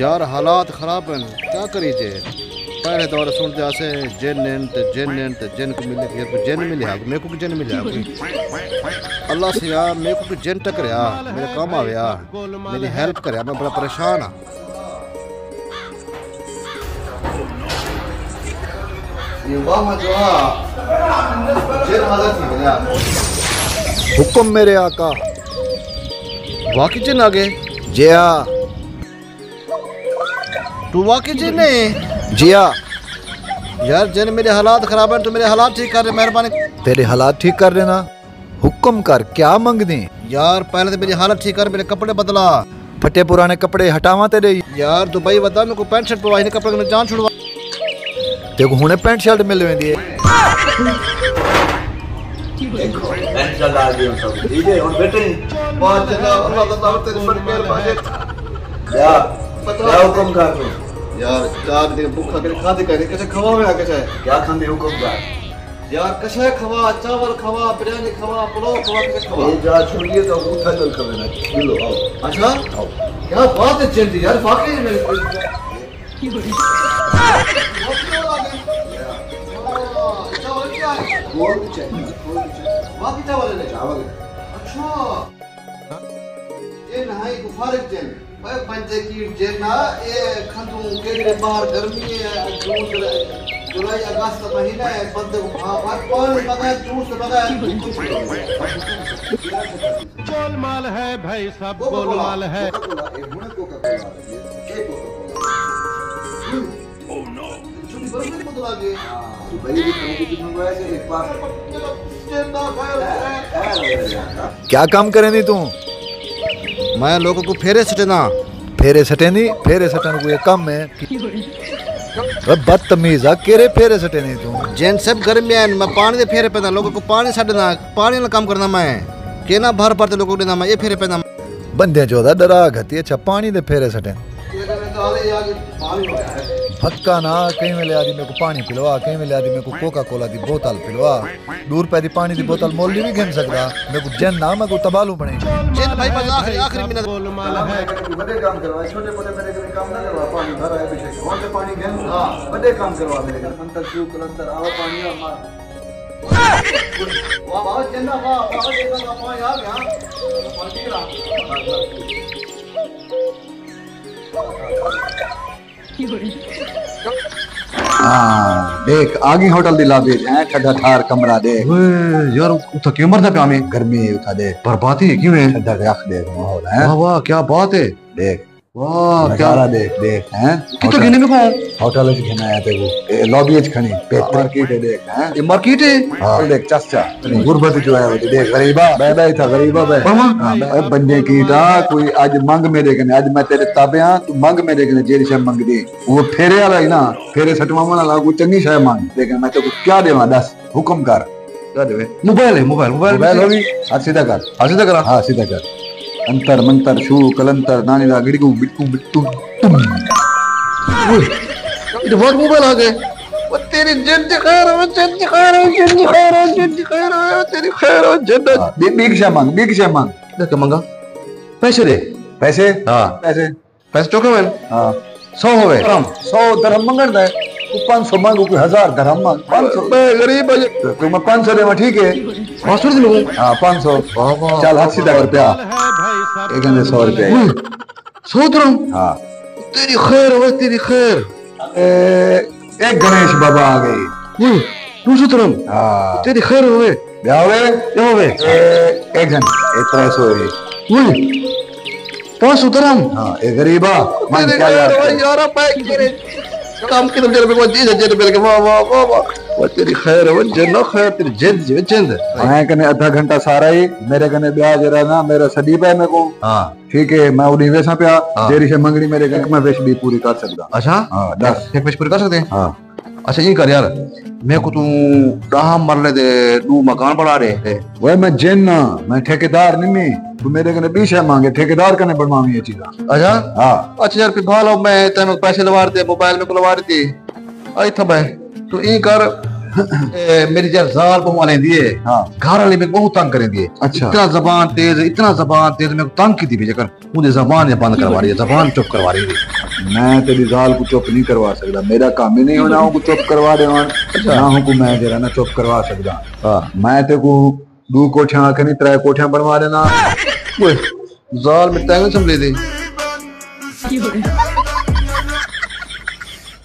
यार हालात खराब हैं। क्या करीजे? पहले दौर सुनते आसे जिन इन ते जिन इन ते जिन को मिले यार को जिन मिले हा मेरे को भी जिन मिले हा अल्लाह से यार, मेरे को भी जिन टकरिया मेरे काम आवे यार मेरी हेल्प करे, मैं बड़ा परेशान हाँ। जो गया हुक्म मेरे आका। वाकई जिन आ गए जिया तू वाकई जिन है जिया। यार जिन मेरे हालात खराब हैं तो मेरे हालात ठीक कर रहे मेहरबानी। तेरे हालात ठीक कर देना। हुक्म कर क्या मंग दे यार पहले तो मेरी हालत ठीक कर मेरे कपड़े बदला। फटे पुराने कपड़े हटावा तेरे। यार दुबई बता मेरे को पैंट शर्ट पवाई कपड़े में जान छुड़वा। देखो हुने पैंट शर्ट मिल वेंदी है। यार चार दिन भूखा करे खाते करे कैसे खवा में आके चाहे क्या खांदे हुक्म कर यार कैसे खवा चावल खवा बिरयानी खवा पुलाव खवा कैसे खवा? ये जा छोड़िए तो उठा चल कर लेना किलो आओ। अच्छा? आओ। क्या बात है जल्दी यार वाकई में कौन चाहिए। बाकी चावल है। चावल। अच्छा। ये नहाई गुफारक जन। भाई पंचे की जन ये खंदू के लिए बाहर गर्मी है जून जुलाई अगस्त महीना है बंदे को हाँ भाई पानी बगाए जूस बगाए गोलमाल है भाई सब कोका-कोला, गोलमाल है है, हाँ, क्या काम करे नी तू मैं लोगों को फेरे सटेना। फेरे सटे नी फेरे सटन को ये कम है अब बदतमीज आ केरे फेरे सटे नी तू? जेन सब गर्मी है मैं पानी दे फेरे पैदा लोगों को पानी सटना पानी वाला काम करना मैं। के ना भर पड़ते लोगों को देना मैं ये फेरे पैदा बंदे चौदह डरा घती अच्छा पानी दे फेरे सटे फक्का ना कहीं मिले आदि मेरे को पानी पिलवा कहीं मिले आदि मेरे को कोका कोला दी बोतल पिलवा। दूर पे दी पानी दी बोतल मोल भी घन सकदा। मेरे को जन ना मैं को तबालू पड़े जैन भाई बस आखिरी आखिरी मिनट। गोलमाल है। बड़े काम करवा छोटे मोटे मेरे घर काम ना करवा पानी भरा है पीछे। कौन से पानी गन हाँ बड़े काम करवा मेरे अंतर क्यों कलंतर आओ पानी आ मार। वाह वाह जन्ना वाह वाह जन्ना वाह पानी आ गया। पानी गिरा हाँ देख आगे होटल दिला दे हैं ठार कमरा दे यार उठा क्यों मरता पे हमें गर्मी उठा दे बर्बादी क्यों है? ठंडा रख दे माहौल है? वाह वाह क्या बात है। देख वाह क्या देख देख हैं? कितो गिने में कौन होटल में खाना आया तेरे लॉबी में खानी मार्केट है देख हैं? ये मार्केट है? हाँ। देख चाचा। गुरबत जो है वो देख गरीबा। बैठा था गरीबा बे हाँ बंदे की कोई आज मंग आज मैं तेरे ताबे तू मंग मेरे कने जेरी शे मंग दे। वो फेरे वाला ही ना फेरे सटवावन वाला कोई चंगी शे मंग। लेकिन मैं तेको क्या देवा दस हुक्म कर। क्या देवे? मोबाइल है मोबाइल मोबाइल मोबाइल होगी हाथ सीधा कर। सीधा कर। हाँ सीधा कर। अंतर मंतर शू कलंतर नानी दा गिड़गू बिटकू बिट्टू। तुम ओए ये बहुत मोबाइल आ गए। वो तेरी जन खैर हो जन खैर हो जन खैर हो जन खैर हो तेरी खैर हो जन्नत बिग शा मांग बिग शा मांग। देख मांगा। पैसे दे। पैसे? हाँ। पैसे। पैसे चौके में हाँ। सौ हो गए। सौ दरहम मंगन दे तू पाँच सौ मांगू कोई हज़ार दरहम मांग पाँच सौ। गरीब है। तो मैं पाँच सौ दे ठीक है। पाँच सौ दे हाँ पाँच सौ। चल हाथ सीधा कर रुपया एक हज़ार सौ रुपया। सौ दरहम हाँ? तेरी खैर हो तेरी खैर। एक गणेश बाबा आ गई दो सौ दरहम हाँ। तेरी खैर हो क्या हो गए? क्या हो गए। एक जन एक तरह सौ है पाँच सौ दरहम हाँ। एक गरीबा मन क्या यार काम की तरफ़ जरा जी जरा मेरे वाह वाह वाह वाह। वो तेरी खैर है जन्नो खैर तेरी जिंद जो जिंद मैं कने आधा घंटा सारा ही मेरे कने ब्याह जरा ना मेरा सदी पे मेरे को हाँ। ठीक है मैं उड़ी वैसा पे तेरी से मंगनी मेरे कने मैं वेश भी पूरी कर सकता अच्छा? हाँ दस। एक वेश पूरी कर सकते हैं? हाँ। अच्छा ये कर यार। मैं को तू दाम मरले दे तू मकान बना रहे थे वो मैं जिन ना मैं ठेकेदार नहीं मैं। तू मेरे कने बीस है मांगे ठेकेदार कने बनवावी ये चीजा। अच्छा? हाँ। अच्छा यार फिर भालो मैं तेन पैसे लवा दे मोबाइल में को लवा दी आई था भाई तू ई कर। ए, मेरी जब जाल बमा लेंदी है। हाँ। घर वाले में बहुत तंग करेंदी है। अच्छा। इतना जबान तेज इतना जबान तेज मेरे को तंग की थी भी मुझे जबान बंद करवा रही है जबान चुप करवा रही है। मैं तेरी जाल को चुप नहीं करवा सकता मेरा काम ही नहीं होना हूँ चुप करवा दे ना हूँ को मैं जरा ना चुप करवा सकता हाँ। मैं ते को दो कोठियाँ आखे नहीं त्रै कोठियाँ बनवा देना। ओए जाल में तंग संभले दे।